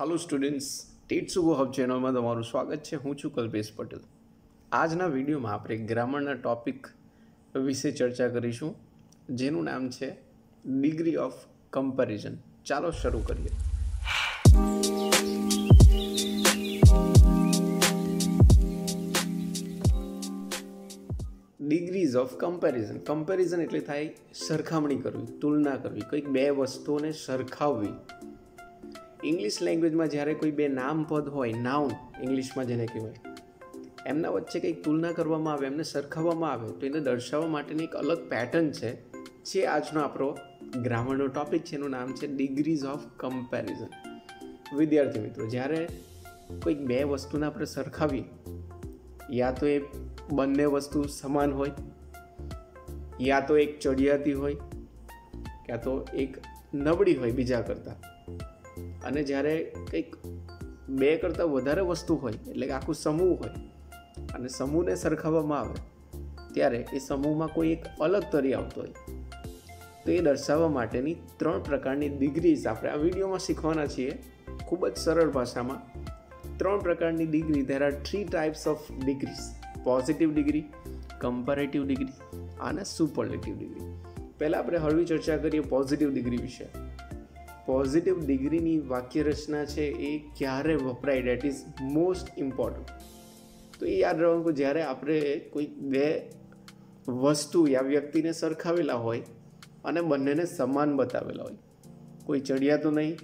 હાલો students TET સુગો hub ચેનલમાં તમારું સ્વાગત છે. હું છું કલ્પેશ પટેલ. આજના વિડીયોમાં આપણે ગ્રામરના ટોપિક વિશે ચર્ચા કરીશું, જેનું નામ છે ડિગ્રી ઓફ કમ્પેરિઝન ચાલો શરૂ કરીએ. ડિગ્રીઝ ઓફ કમ્પેરિઝન કમ્પેરિઝન એટલે થાય સરખામણી કરવી, તુલના કરવી, કંઈક બે વસ્તુઓને સરખાવવી. ઇંગ્લિશ લેંગ્વેજમાં જ્યારે કોઈ બે નામ પદ હોય નાઉન ઇંગ્લિશમાં જેને કહેવાય, એમના વચ્ચે કંઈક તુલના કરવામાં આવે, એમને સરખાવવામાં આવે, તો એને દર્શાવવા માટેની એક અલગ પેટર્ન છે, જે આજનો આપણો ગ્રામરનો ટોપિક છે, એનું નામ છે ડિગ્રીઝ ઓફ કમ્પેરિઝન વિદ્યાર્થી મિત્રો, જ્યારે કોઈક બે વસ્તુને આપણે સરખાવીએ, યા તો એ બંને વસ્તુ સમાન હોય, યા તો એક ચડિયાતી હોય ક્યાં તો એક નબળી હોય બીજા કરતાં અને જ્યારે કંઈક બે કરતાં વધારે વસ્તુ હોય, એટલે કે આખું સમૂહ હોય, અને સમૂહને સરખાવવામાં આવે, ત્યારે એ સમૂહમાં કોઈ એક અલગ તરી આવતો હોય, તો એ દર્શાવવા માટેની ત્રણ પ્રકારની ડિગ્રીઝ આપણે આ વિડીયોમાં શીખવાના છીએ. ખૂબ જ સરળ ભાષામાં ત્રણ પ્રકારની degree there are three types of degrees positive degree comparative degree અને સુપરલેટિવ ડિગ્રી પહેલાં આપણે હળવી ચર્ચા કરીએ પોઝિટિવ ડિગ્રી વિશે. પોઝિટિવ ડિગ્રીની વાક્ય રચના છે એ ક્યારે વપરાય? ડેટ ઇઝ મોસ્ટ ઇમ્પોર્ટન્ટ તો એ યાદ રાખવું જ્યારે આપણે કોઈ બે વસ્તુ યા વ્યક્તિને સરખાવેલા હોય અને બંનેને સમાન બતાવેલા હોય, કોઈ ચડિયાતો નહીં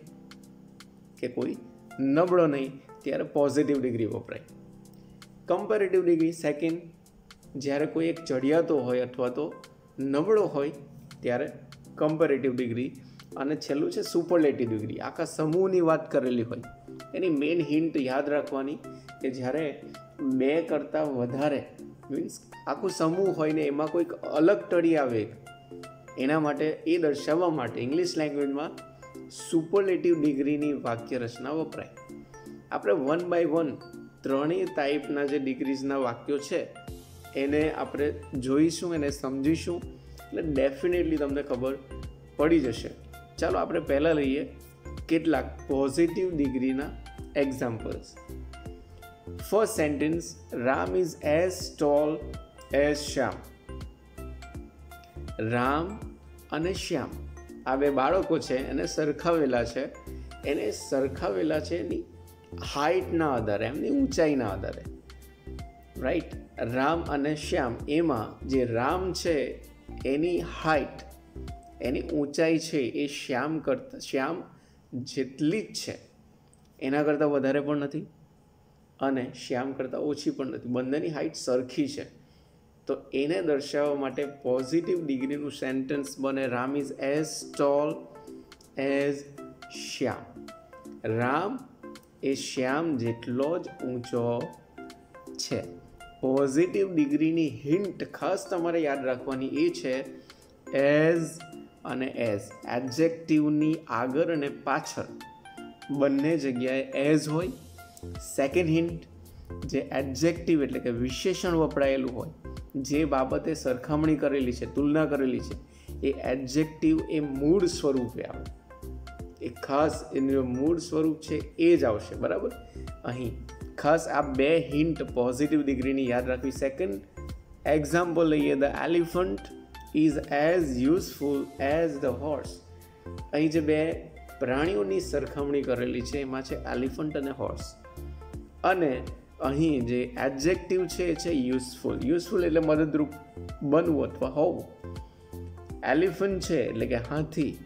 કે કોઈ નબળો નહીં, ત્યારે પોઝિટિવ ડિગ્રી વપરાય. કમ્પેરેટિવ ડિગ્રી સેકન્ડ જ્યારે કોઈ એક ચડિયાતો હોય અથવા તો નબળો હોય, ત્યારે કમ્પેરેટિવ ડિગ્રી અને છેલ્લું છે સુપરલેટિવ ડિગ્રી આખા સમૂહની વાત કરેલી હોય. એની મેઇન હિન્ટ યાદ રાખવાની કે જ્યારે બે કરતાં વધારે મીન્સ આખું સમૂહ હોય ને એમાં કોઈક અલગ ટળી આવે, એના માટે એ દર્શાવવા માટે ઇંગ્લિશ લેંગ્વેજમાં સુપરલેટિવ ડિગ્રીની વાક્ય રચના વપરાય. આપણે વન બાય વન ત્રણેય ટાઈપના જે ડિગ્રીઝના વાક્યો છે, એને આપણે જોઈશું, એને સમજીશું. એટલે ડેફિનેટલી તમને ખબર પડી જશે. ચાલો આપણે પહેલાં લઈએ કેટલાક પોઝિટિવ ડિગ્રીના examples first sentence Ram is as tall as Shyam Ram અને શ્યામ આ બે બાળકો છે, એને સરખાવેલા છે. એને સરખાવેલા છે એની હાઇટના આધારે, એમની ઊંચાઈના આધારે. રાઈટ રામ અને શ્યામ એમાં જે રામ છે, એની હાઇટ એની ઊંચાઈ છે એ શ્યામ કરતા, શ્યામ જેટલી જ છે. એના કરતાં વધારે પણ નથી અને શ્યામ કરતાં ઓછી પણ નથી. બંનેની હાઇટ સરખી છે. તો એને દર્શાવવા માટે પોઝિટિવ ડિગ્રીનું સેન્ટેન્સ બને Ram is as tall as Shyam. Ram એ શ્યામ જેટલો જ ઊંચો છે. પોઝિટિવ ડિગ્રીની હિન્ટ ખાસ તમારે યાદ રાખવાની એ છે એઝ અને એઝ એડજેક્ટિવની આગળ અને પાછળ. બંને જગ્યાએ એઝ હોય. સેકન્ડ હિન્ટ જે એડજેક્ટિવ એટલે કે વિશેષણ વપરાયેલું હોય, જે બાબતે સરખામણી કરેલી છે, તુલના કરેલી છે, એ એડજેક્ટિવ એ મૂળ સ્વરૂપે આવે. એ ખાસ એનું મૂળ સ્વરૂપ છે, એ જ આવશે, બરાબર? અહીં, ખાસ આ બે હિન્ટ પોઝિટિવ ડિગ્રીની યાદ રાખવી. સેકન્ડ એક્ઝામ્પલ લઈએ the elephant is as useful as the horse અહીં જે બે પ્રાણીઓની સરખામણી કરેલી છે, એમાં છે એલિફન્ટ અને હોર્સ અને અહીં જે એડજેક્ટિવ છે, એ છે યુઝફુલ યુઝફુલ એટલે મદદરૂપ બનવું અથવા હોવું. એલિફન્ટ છે એટલે કે હાથી.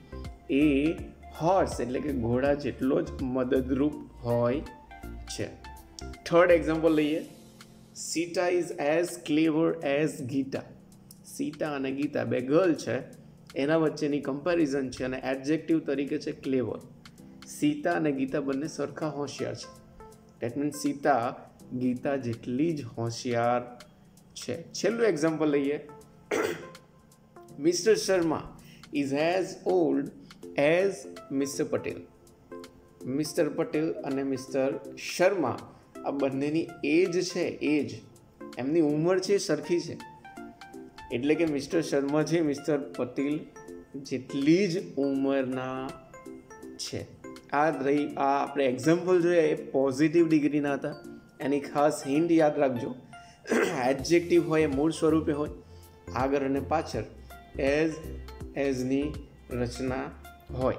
એ હોર્સ એટલે કે ઘોડા જેટલો જ મદદરૂપ હોય છે. થર્ડ એક્ઝામ્પલ લઈએ. Sita is as clever as Gita. Sita અને ગીતા બે ગર્લ છે, એના વચ્ચેની કમ્પેરિઝન છે અને એડજેક્ટિવ તરીકે છે ક્લેવર સીતા અને ગીતા બંને સરખા હોશિયાર છે. ડેટ મીન્સ સીતા ગીતા જેટલી જ હોશિયાર છે. છેલ્લું એક્ઝામ્પલ લઈએ. Mister Sharma is as old as mister Patel. Mister Patel અને મિસ્ટર શર્મા આ બંનેની એજ છે એજ એમની ઉંમર છે, સરખી છે. એટલે કે મિસ્ટર શર્મા છે મિસ્ટર પટેલ જેટલી જ ઉંમરના છે. આ રહી, આ આપણે એક્ઝામ્પલ જોઈએ, એ પોઝિટિવ ડિગ્રીના હતા. એની ખાસ હિન્ટ યાદ રાખજો. એડજેક્ટિવ હોય મૂળ સ્વરૂપે હોય. આગળ અને પાછળ એઝ એઝની રચના હોય.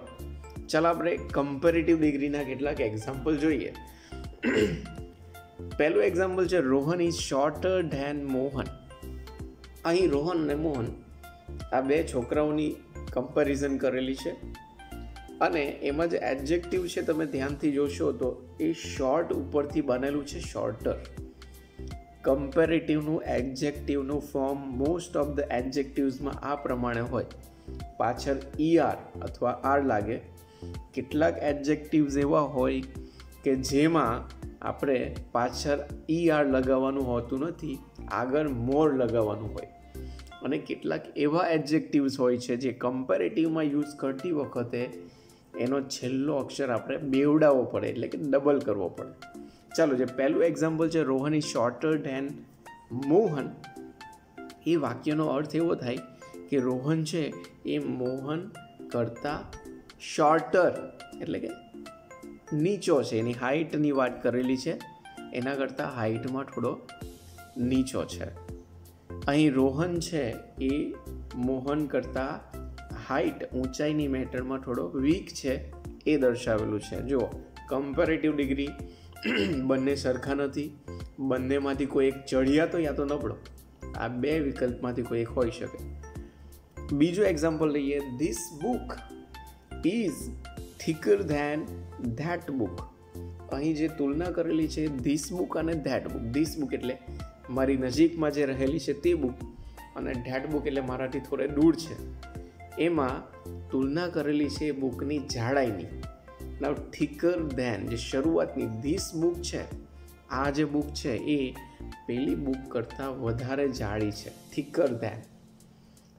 ચાલો આપણે કમ્પેરેટિવ ડિગ્રીના કેટલાક એક્ઝામ્પલ જોઈએ. પહેલું એક્ઝામ્પલ છે, Rohan is shorter than Mohan. અહીં રોહન અને મોહન આ બે છોકરાઓની કમ્પેરિઝન કરેલી છે. અને એમાં જે એડજેક્ટિવ છે તમે ધ્યાનથી જોશો તો એ શોર્ટ ઉપરથી બનેલું છે શોર્ટર કમ્પેરેટિવનું એડજેક્ટિવનું ફોર્મ મોસ્ટ ઓફ ધ એડજેક્ટિવ્સમાં આ પ્રમાણે હોય. પાછળ ઈઆર અથવા આર લાગે. કેટલાક એડજેક્ટિવ્સ એવા હોય કે જેમાં આપણે પાછળ ઈઆર લગાવવાનું હોતું નથી. આગળ મોર લગાવવાનું હોય. અને કેટલાક એવા એડજેક્ટિવ્સ હોય છે જે કમ્પેરેટિવમાં યુઝ કરતી વખતે એનો છેલ્લો અક્ષર આપણે બેવડાવવો પડે, એટલે કે ડબલ કરવો પડે. ચાલો, જે પહેલું એક્ઝામ્પલ છે Rohan is shorter than Mohan. એ વાક્યનો અર્થ એવો થાય કે રોહન છે એ મોહન કરતાં શોર્ટર એટલે કે નીચો છે. એની હાઇટની વાત કરેલી છે. એના કરતાં હાઇટમાં થોડો નીચો છે. અહીં રોહન છે એ મોહન કરતાં હાઇટ ઊંચાઈની મેટરમાં થોડો વીક છે એ દર્શાવેલું છે. જુઓ કમ્પેરેટિવ ડિગ્રી બંને સરખા નથી. બંનેમાંથી કોઈ એક ચઢિયાતો યા તો નબળો. આ બે વિકલ્પમાંથી કોઈ એક હોઈ શકે. બીજું એક્ઝામ્પલ લઈએ. This book is thicker than that book અહીં જે તુલના કરેલી છે ધીસ બુક અને ધેટ બુક ધીસ બુક એટલે મારી નજીકમાં જે રહેલી છે તે બુક અને ઢેટ બુક એટલે મારાથી થોડે દૂર છે. એમાં તુલના કરેલી છે એ બુકની જાડાઈની. નાવ થિકર ધેન જે શરૂઆતની ધીસ બુક છે, આ જે બુક છે એ પેલી બુક કરતાં વધારે જાડી છે. થિકર ધેન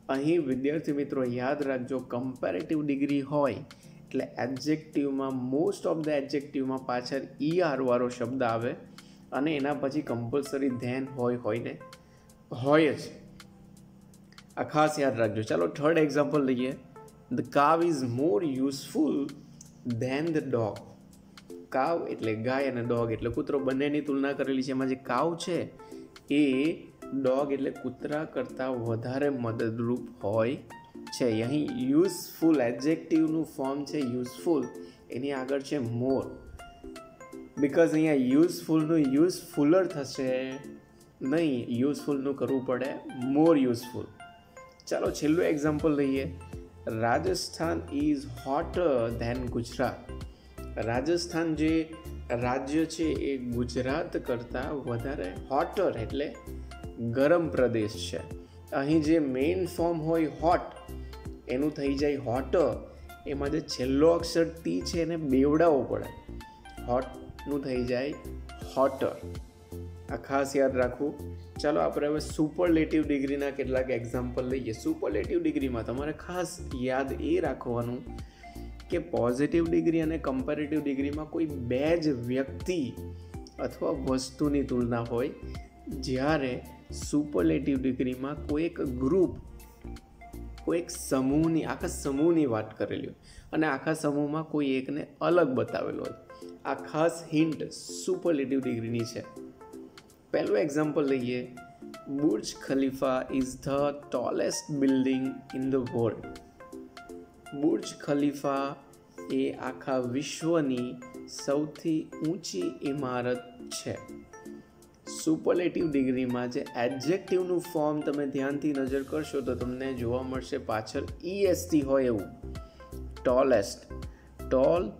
અહીં વિદ્યાર્થી મિત્રો યાદ રાખજો કમ્પેરેટિવ ડિગ્રી હોય, એટલે એબ્જેક્ટિવમાં મોસ્ટ ઓફ ધ એડજેક્ટિવમાં પાછળ ઈ આર વાળો શબ્દ આવે. અને એના પછી કમ્પલસરી ધેન હોય હોય ને, હોય જ. આ ખાસ યાદ રાખજો. ચાલો થર્ડ એક્ઝામ્પલ લઈએ. The cow is more useful than the dog cow એટલે ગાય અને ડોગ એટલે કૂતરો બંનેની તુલના કરેલી છે. એમાં જે કાવ છે, એ ડોગ એટલે કૂતરા કરતાં વધારે મદદરૂપ હોય છે. અહીં યુઝફુલ એડજેક્ટિવનું ફોર્મ છે યુઝફુલ એની આગળ છે મોર બિકોઝ અહીંયા યુઝફુલનું યુઝફુલર થશે. નહીં યુઝફુલનું કરવું પડે. મોર યુઝફુલ ચાલો છેલ્લું એક્ઝામ્પલ લઈએ. Rajasthan is hotter than Gujarat. Rajasthan જે રાજ્ય છે એ ગુજરાત કરતાં વધારે હોટર એટલે ગરમ પ્રદેશ છે. અહીં જે મેઇન ફોર્મ હોય હોટ એનું થઈ જાય હોટર એમાં જે છેલ્લો અક્ષર ટી છે એને બેવડાવવો પડે. હોટનું થઈ જાય હોટર. આ ખાસ યાદ રાખવું. ચાલો આપણે હવે સુપરલેટિવ ડિગ્રીના કેટલાક એક્ઝામ્પલ લઈએ. સુપરલેટિવ ડિગ્રીમાં તમારે ખાસ યાદ એ રાખવાનું કે પોઝિટિવ ડિગ્રી અને કમ્પેરેટિવ ડિગ્રીમાં કોઈ બે જ વ્યક્તિ અથવા વસ્તુની તુલના હોય, જ્યારે સુપરલેટિવ ડિગ્રીમાં કોઈ એક ગ્રુપ કોઈ એક સમૂહની, આખા સમૂહની વાત કરેલી હોય. અને આખા સમૂહમાં કોઈ એકને અલગ બતાવેલો હોય. આ ખાસ હિન્ટ સુપરલેટિવ ડિગ્રીની છે. પહેલું એક્ઝામ્પલ લઈએ. Burj Khalifa is the tallest building in the world Burj Khalifa એ આખા વિશ્વની સૌથી ઊંચી ઇમારત છે. સુપરલેટિવ ડિગ્રીમાં જે એડજેક્ટિવનું ફોર્મ તમે ધ્યાનથી નજર કરશો તો તમને જોવા મળશે પાછળ ઈએસટી હોય એવું. ટોલેસ્ટ ટોલ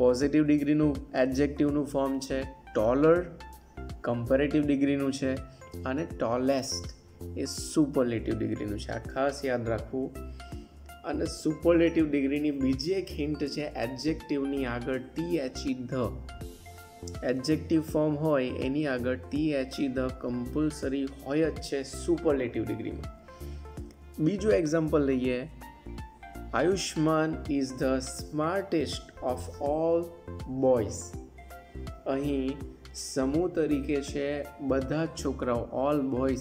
પોઝિટિવ ડિગ્રીનું એડજેક્ટિવનું ફોર્મ છે ટોલર કમ્પેરેટિવ ડિગ્રીનું છે અને ટોલેસ્ટ એ સુપરલેટિવ ડિગ્રીનું છે. આ ખાસ યાદ રાખવું. અને સુપરલેટિવ ડિગ્રીની બીજી એક હિન્ટ છે એડજેક્ટિવની આગળ T H E the. Adjective form હોય, એની આગળ ટી એચઈ ધ કમ્પલસરી હોય જ છે સુપરલેટિવ ડિગ્રીમાં બીજું એક્ઝામ્પલ લઈએ. Ayushman is the smartest of all boys અહીં સમૂહ તરીકે છે બધા જ છોકરાઓ ઓલ બોયઝ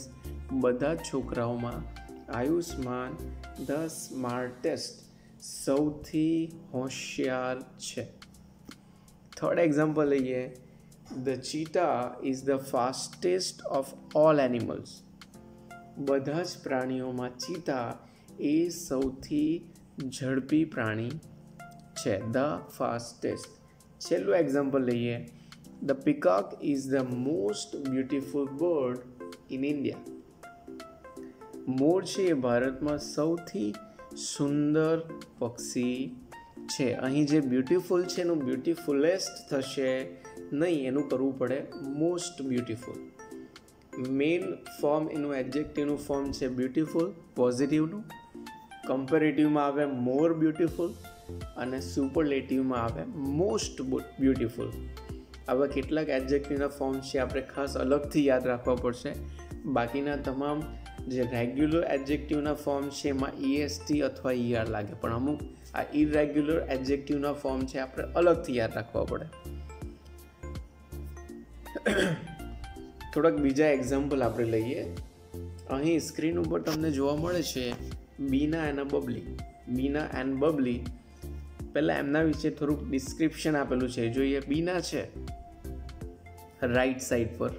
બધા જ છોકરાઓમાં આયુષ્માન ધ સ્માર્ટેસ્ટ સૌથી હોશિયાર છે. થર્ડ એક્ઝામ્પલ લઈએ. The cheetah is the fastest of all animals બધા જ પ્રાણીઓમાં ચીતા એ સૌથી ઝડપી પ્રાણી છે. The fastest. છેલ્લું એક્ઝામ્પલ લઈએ. The peacock is the most beautiful bird in India. મોર છે એ ભારતમાં સૌથી સુંદર પક્ષી છે. અહીં જે બ્યુટિફુલ છે એનું બ્યુટિફુલેસ્ટ થશે નહીં, એનું કરવું પડે મોસ્ટ બ્યુટિફુલ. મેઇન ફોર્મ એનું એડજેક્ટિવનું ફોર્મ છે બ્યુટિફુલ, પોઝિટિવનું. કમ્પેરેટિવમાં આવે મોર બ્યુટિફુલ અને સુપરલેટિવમાં આવે મોસ્ટ બ્યુટિફુલ આવા કેટલાક એડજેક્ટિવના ફોર્મ છે, આપણે ખાસ અલગથી યાદ રાખવા પડશે. બાકીના તમામ જે રેગ્યુલર એડજેક્ટિવના ફોર્મ છે, એમાં ઈએસટી અથવા ઈઆર લાગે. પણ અમુક આ ઇરેગ્યુલર એડજેક્ટિવના ફોર્મ છે, આપણે અલગથી યાદ રાખવા પડે. થોડાક બીજા એક્ઝામ્પલ આપણે લઈએ. અહીં સ્ક્રીન ઉપર તમને જોવા મળે છે બીના and Babli Bina and Babli પહેલાં એમના વિશે થોડુંક ડિસ્ક્રિપ્શન આપેલું છે. જોઈએ બીના છે રાઈટ સાઈડ પર,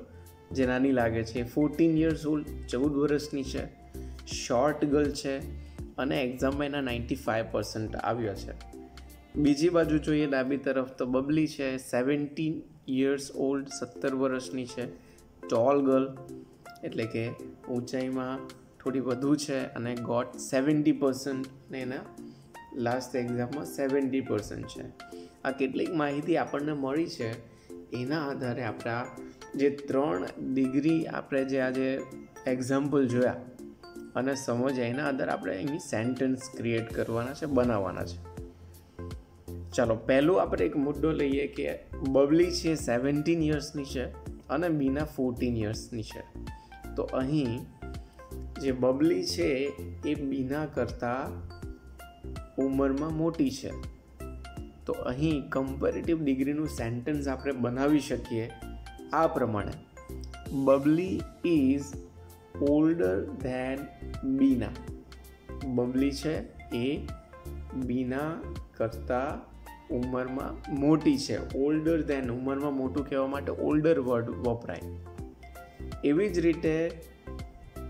જે નાની લાગે છે. ફોર્ટીન યર્સ ઓલ્ડ ચૌદ વર્ષની છે. શોર્ટ ગર્લ છે અને એક્ઝામમાં એના નાઇન્ટી ફાઇવ પર્સન્ટ આવ્યો છે. બીજી બાજુ જોઈએ, ડાબી તરફ તો બબલી છે. સેવન્ટીન યર્સ ઓલ્ડ સત્તર વર્ષની છે. ટોલ ગર્લ એટલે કે ઊંચાઈમાં થોડી વધુ છે અને ગોટ સેવન્ટી પર્સન્ટ એના લાસ્ટ એક્ઝામમાં સેવન્ટી પર્સન્ટ છે. આ કેટલીક માહિતી આપણને મળી છે. એના આધારે આપણા જે ત્રણ ડિગ્રી આપણે જે આજે એક્ઝામ્પલ જોયા અને સમજ્યા એના આધારે આપણે અહીં સેન્ટેન્સ ક્રિએટ કરવાના છે, બનાવવાના છે. ચાલો, પહેલું આપણે એક મુદ્દો લઈએ કે બબલી છે સેવન્ટીન યર્સની છે અને બીના ફોર્ટીન યર્સની છે. તો અહીં જે બબલી છે એ બીના કરતાં ઉંમરમાં મોટી છે. તો અહીં કમ્પેરેટિવ ડિગ્રીનું સેન્ટેન્સ આપણે બનાવી શકીએ આ પ્રમાણે. Bubbly is older than Beena. Bubbly છે એ બીના કરતાં ઉંમરમાં મોટી છે. ઓલ્ડર ધેન ઉંમરમાં મોટું કહેવા માટે ઓલ્ડર વર્ડ વપરાય. એવી જ રીતે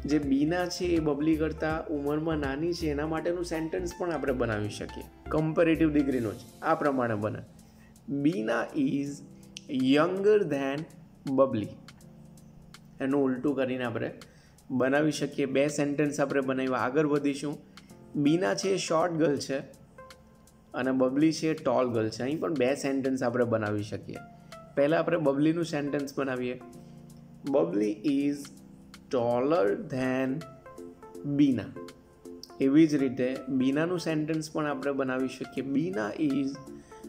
જે બીના છે એ બબલી કરતાં ઉંમરમાં નાની છે, એના માટેનું સેન્ટેન્સ પણ આપણે બનાવી શકીએ. કમ્પેરેટિવ ડિગ્રીનો જ. આ પ્રમાણે બને. Beena is younger than Bubbly. એનું ઉલટું કરીને આપણે બનાવી શકીએ. બે સેન્ટેન્સ આપણે બનાવ્યા. આગળ વધીશું. બીના છે એ શોર્ટ ગર્લ છે અને બબલી છે ટોલ ગર્લ છે. અહીં પણ બે સેન્ટેન્સ આપણે બનાવી શકીએ. પહેલાં આપણે બબલીનું સેન્ટેન્સ બનાવીએ. Babli is taller than Bina એવી જ રીતે બીનાનું સેન્ટેન્સ પણ આપણે બનાવી શકીએ. Bina is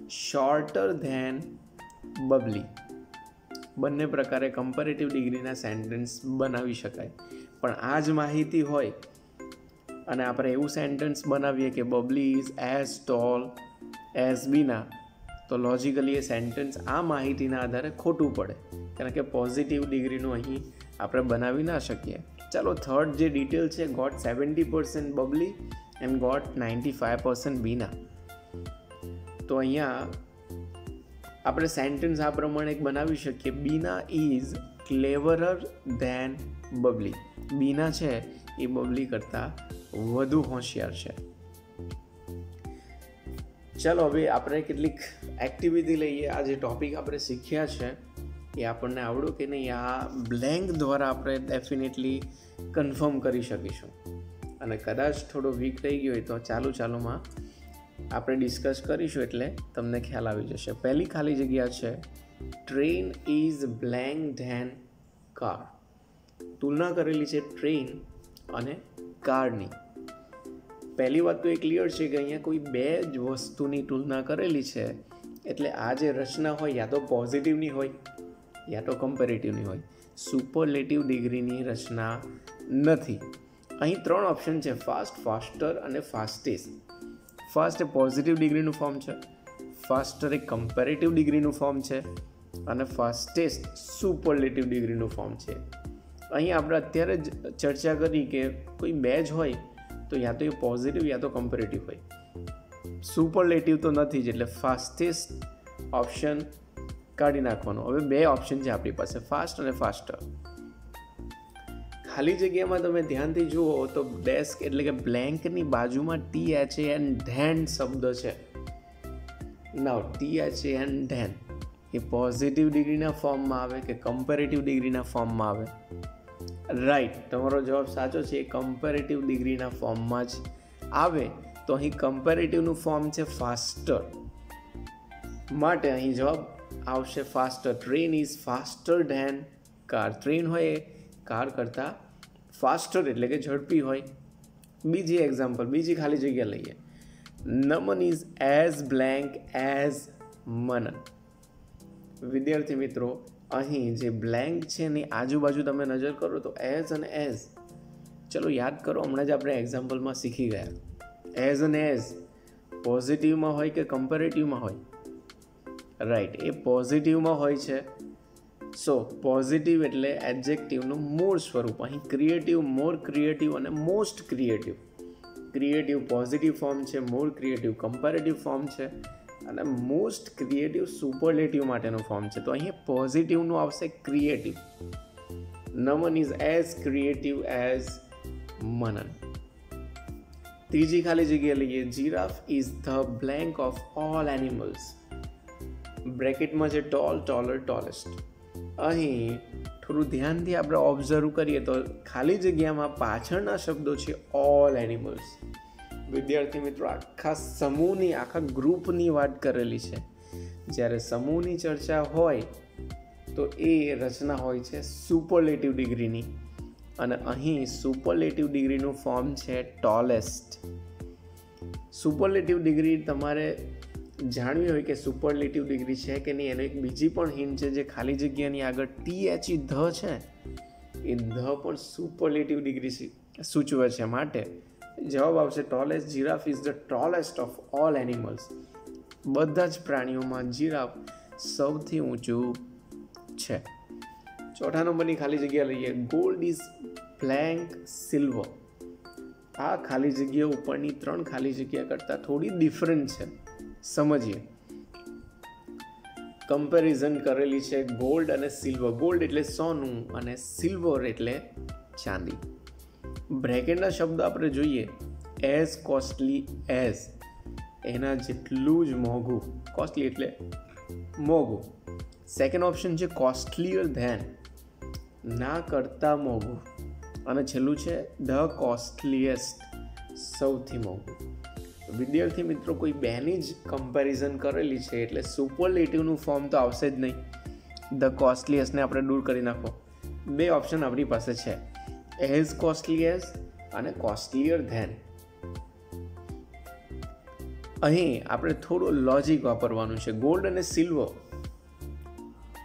shorter than Babli બંને પ્રકારે કમ્પેરેટિવ ડિગ્રીના સેન્ટેન્સ બનાવી શકાય. પણ આ જ માહિતી હોય અને આપણે એવું સેન્ટેન્સ બનાવીએ કે Babli is as tall as Bina તો લોજિકલી એ સેન્ટેન્સ આ માહિતીના આધારે ખોટું પડે. કારણ કે પોઝિટિવ ડિગ્રીનું અહીં આપણે બનાવી ના શકીએ. ચાલો થર્ડ જે ડિટેલ છે got seventy percent Babli and got ninety five percent Bina તો અહીંયા આપણે સેન્ટેન્સ આ પ્રમાણે એક બનાવી શકીએ. Bina is cleverer than Babli Bina છે, એ બબલી કરતાં વધુ હોશિયાર છે. ચાલો હવે આપણે કેટલીક એક્ટિવિટી લઈએ. આ જે ટોપિક આપણે શીખ્યા છે એ આપણને આવડું કે નહીં, આ બ્લેન્ક દ્વારા આપણે ડેફિનેટલી કન્ફર્મ કરી શકીશું. અને કદાચ થોડો વીક રહી ગયો હોય તો ચાલુ ચાલુમાં આપણે ડિસ્કસ કરીશું એટલે તમને ખ્યાલ આવી જશે. પહેલી ખાલી જગ્યા છે train is blank than car તુલના કરેલી છે ટ્રેન અને કારની પહેલી વાત તો એ ક્લિયર છે કે અહીંયા કોઈ બે જ વસ્તુની તુલના કરેલી છે, એટલે આ જે રચના હોય યા તો પોઝિટિવની હોય યા તો કમ્પેરેટિવની હોય. સુપરલેટિવ ડિગ્રીની રચના નથી. અહીં ત્રણ ઓપ્શન છે. ફાસ્ટ ફાસ્ટર અને ફાસ્ટેસ્ટ ફાસ્ટ એ પોઝિટિવ ડિગ્રીનું ફોર્મ છે. ફાસ્ટર એ કમ્પેરેટિવ ડિગ્રીનું ફોર્મ છે. અને ફાસ્ટેસ્ટ સુપરલેટિવ ડિગ્રીનું ફોર્મ છે. અહીં આપણે અત્યારે જ ચર્ચા કરી કે કોઈ બે જ હોય તો યા તો એ પોઝિટિવ યા તો કમ્પેરેટિવ હોય. સુપરલેટિવ તો નથી જ એટલે ફાસ્ટેસ્ટ ઓપ્શન કાઢી નાખવાનો. હવે બે ઓપ્શન છે આપણી પાસે ફાસ્ટ અને ફાસ્ટર ખાલી જગ્યામાં તમે ધ્યાનથી જુઓ તો ડેસ્ક એટલે કે બ્લેન્કની બાજુમાં T H A N than શબ્દ છે. Now T H A N than. A positive ડિગ્રીના ફોર્મમાં આવે કે કમ્પેરેટિવ ડિગ્રીના ફોર્મમાં આવે? રાઈટ તમારો જવાબ સાચો છે, એ કમ્પેરેટિવ ડિગ્રીના ફોર્મમાં જ આવે. તો અહીં કમ્પેરેટિવનું ફોર્મ છે ફાસ્ટર માટે અહીં જવાબ આવશે faster train is faster than car train હોય એ કાર કરતાં ફાસ્ટર એટલે કે ઝડપી હોય. બીજી એક્ઝામ્પલ બીજી ખાલી જગ્યા લઈએ. Naman is as blank as Manan. વિદ્યાર્થી મિત્રો, અહીં જે બ્લેન્ક છે એની આજુબાજુ તમે નજર કરો તો એઝ અને એઝ ચલો યાદ કરો, હમણાં જ આપણે એક્ઝામ્પલમાં શીખી ગયા. એઝ અને એઝ પોઝિટિવમાં હોય કે કમ્પેરેટિવમાં હોય? રાઈટ એ પોઝિટિવમાં હોય છે. સો પોઝિટિવ એટલે એડજેક્ટિવનું મૂળ સ્વરૂપ. અહીં ક્રિએટિવ મોર ક્રિએટિવ અને most creative creative positive form છે મોર ક્રિએટિવ કમ્પેરેટિવ ફોર્મ છે અને મોસ્ટ ક્રિએટિવ સુપરલેટિવ માટેનું ફોર્મ છે. તો અહીં પોઝિટિવનું આવશે creative Naman is as creative as Manan ત્રીજી ખાલી જગ્યા લઈએ giraffe is the blank of all animals બ્રેકેટમાં છે ટોલ, ટોલર, ટોલેસ્ટ. અહીં થોડું ધ્યાનથી આપણે ઓબ્ઝર્વ કરીએ તો ખાલી જગ્યામાં પાછળના શબ્દો છે ઓલ એનિમલ્સ વિદ્યાર્થી મિત્રો, આખા સમૂહની, આખા ગ્રુપની વાત કરેલી છે. જ્યારે સમૂહની ચર્ચા હોય તો એ રચના હોય છે સુપરલેટિવ ડિગ્રીની અને અહીં સુપરલેટિવ ડિગ્રીનું ફોર્મ છે ટોલેસ્ટ. સુપરલેટિવ ડિગ્રી તમારે જાણવી હોય કે સુપરલેટિવ ડિગ્રી છે કે નહીં, એનો એક બીજી પણ હિન્ટ છે જે ખાલી જગ્યાની આગળ ટી એચ ઈ ધ છે. એ ધ પણ સુપરલેટિવ ડિગ્રી સૂચવે છે માટે. જવાબ આવશે tallest giraffe is the tallest of all animals બધા જ પ્રાણીઓમાં જીરાફ સૌથી ઊંચું છે. ચોથા નંબરની ખાલી જગ્યા લઈએ. ગોલ્ડ ઇઝ બ્લેન્ક સિલ્વર આ ખાલી જગ્યા ઉપરની ત્રણ ખાલી જગ્યા કરતાં થોડી ડિફરન્ટ છે. સમજીએ. કમ્પેરિઝન કરેલી છે ગોલ્ડ અને સિલ્વર ગોલ્ડ એટલે સોનું અને સિલ્વર એટલે ચાંદી. બ્રેકેટના શબ્દ આપણે જોઈએ. એઝ કોસ્ટલી એઝ એના જેટલું જ મોંઘું. કોસ્ટલી એટલે મોંઘું. સેકન્ડ ઓપ્શન છે કોસ્ટલીયર ધેન ના કરતાં મોંઘું. અને છેલ્લું છે ધ કોસ્ટલીએસ્ટ સૌથી મોંઘું. વિદ્યાર્થી મિત્રો, કોઈ બેની જ કમ્પેરિઝન કરેલી છે એટલે સુપરલેટિવનું ફોર્મ તો આવશે જ નહીં. ધ કોસ્ટલીએસ્ટને આપણે દૂર કરી નાખો. બે ઓપ્શન આપણી પાસે છે. એઝ કોસ્ટલીએસ અને કોસ્ટલીયર ધેન અહીં આપણે થોડું લોજિક વાપરવાનું છે. ગોલ્ડ અને સિલ્વર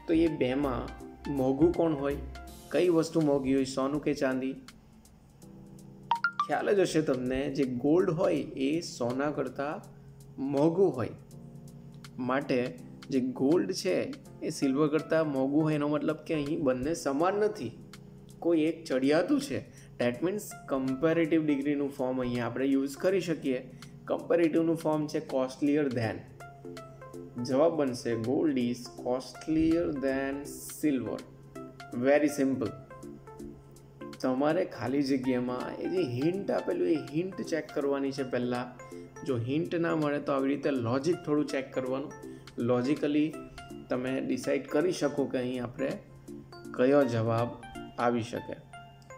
તો એ બેમાં મોંઘું કોણ હોય? કઈ વસ્તુ મોંઘી હોય? સોનું કે ચાંદી? ખ્યાલ જ હશે તમને જે ગોલ્ડ હોય એ સોના કરતાં મોંઘું હોય. માટે જે ગોલ્ડ છે એ સિલ્વર કરતાં મોંઘું હોય એનો મતલબ કે અહીં બંને સમાન નથી. કોઈ એક ચડિયાતું છે. That means comparative degree form અહીંયા આપણે યુઝ કરી શકીએ. કમ્પેરેટિવનું ફોર્મ છે કોસ્ટલિયર ધેન જવાબ બનશે gold is costlier than silver very simple તમારે ખાલી જગ્યામાં એ જે હિન્ટ આપેલું એ હિન્ટ ચેક કરવાની છે પહેલાં. જો હિન્ટ ના મળે તો આવી રીતે લોજિક થોડું ચેક કરવાનું. લોજિકલી તમે ડિસાઈડ કરી શકો કે અહીં આપણે કયો જવાબ આવી શકે.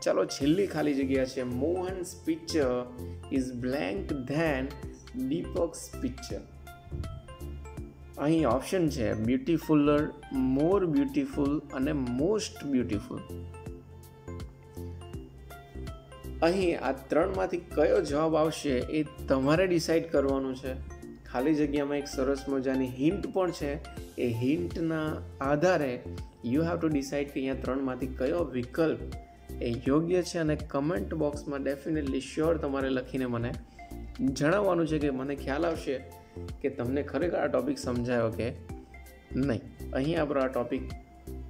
ચાલો છેલ્લી ખાલી જગ્યા છે. Mohan's picture is blank than Deepak's picture અહીં ઓપ્શન છે બ્યુટીફુલર મોર બ્યુટીફુલ અને મોસ્ટ બ્યુટીફુલ અહીં આ ત્રણમાંથી કયો જવાબ આવશે એ તમારે ડિસાઈડ કરવાનું છે. ખાલી જગ્યામાં એક સરસ મજાની હિન્ટ પણ છે. એ હિન્ટના આધારે યુ હેવ ટુ ડિસાઈડ કે અહીંયા ત્રણમાંથી કયો વિકલ્પ એ યોગ્ય છે અને કમેન્ટ બોક્સમાં ડેફિનેટલી શ્યોર તમારે લખીને મને જણાવવાનું છે કે મને ખ્યાલ આવશે કે તમને ખરેખર આ ટૉપિક સમજાયો કે નહીં. અહીં આપણો આ ટૉપિક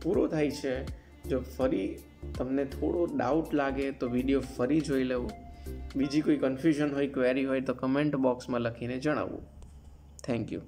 પૂરો થાય છે. જો ફરી તમને થોડો ડાઉટ લાગે તો વીડિયો ફરી જોઈ લેવું. બીજી કોઈ કન્ફ્યુઝન હોય ક્વેરી હોય તો કમેન્ટ બોક્સમાં લખીને જણાવવું થેન્ક યુ